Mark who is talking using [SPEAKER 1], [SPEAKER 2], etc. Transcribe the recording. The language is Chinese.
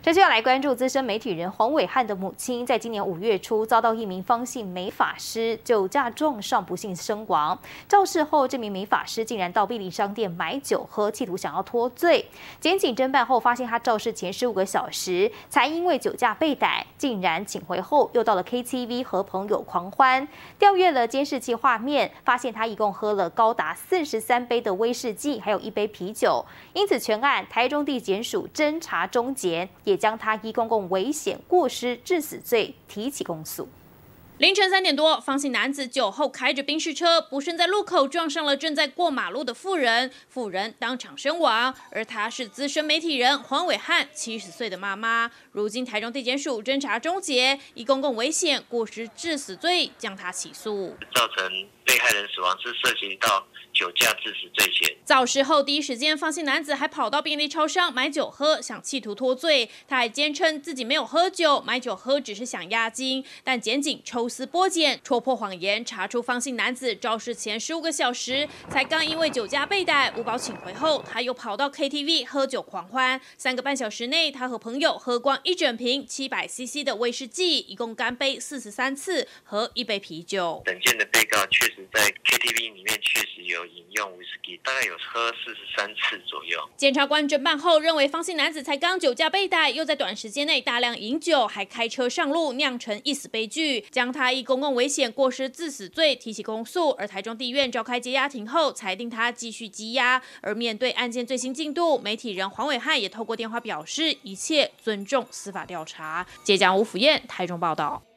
[SPEAKER 1] 这就要来关注资深媒体人黄伟汉的母亲，在今年五月初遭到一名方姓美法师酒驾撞上，不幸身亡。肇事后，这名美法师竟然到便利商店买酒喝，企图想要脱罪。检警侦办后发现，他肇事前十五个小时才因为酒驾被逮，竟然请回后又到了 KTV 和朋友狂欢。调阅了监视器画面，发现他一共喝了高达四十三杯的威士忌，还有一杯啤酒。因此，全案台中地检署侦查终结。也将他依公共危险过失致死罪提起公诉。
[SPEAKER 2] 凌晨三点多，方姓男子酒后开着宾士车，不慎在路口撞上了正在过马路的妇人，妇人当场身亡。而他是资深媒体人黄伟汉，七十岁的妈妈。如今台中地检署侦查终结，以公共危险过失致死罪将他起诉。
[SPEAKER 3] 造成被害人死亡是涉及到。酒驾致死罪嫌。
[SPEAKER 2] 早时候第一时间，方姓男子还跑到便利超商买酒喝，想企图脱罪。他还坚称自己没有喝酒，买酒喝只是想压惊。但检警抽丝剥茧，戳破谎言，查出方姓男子肇事前十五个小时才刚因为酒驾被逮，无保请回后，他又跑到 KTV 喝酒狂欢。三个半小时内，他和朋友喝光一整瓶七百 CC 的威士忌，一共干杯四十三次和一杯啤酒。
[SPEAKER 3] 本件的被告确实在 KTV 里面确实有。饮用威士忌大概有喝四十三次左右。
[SPEAKER 2] 检察官侦办后认为，方姓男子才刚酒驾被逮，又在短时间内大量饮酒，还开车上路，酿成一死悲剧，将他以公共危险过失致死罪提起公诉。而台中地院召开羁押庭后，裁定他继续羁押。而面对案件最新进度，媒体人黄伟汉也透过电话表示，一切尊重司法调查。浙江吴府燕台中报道。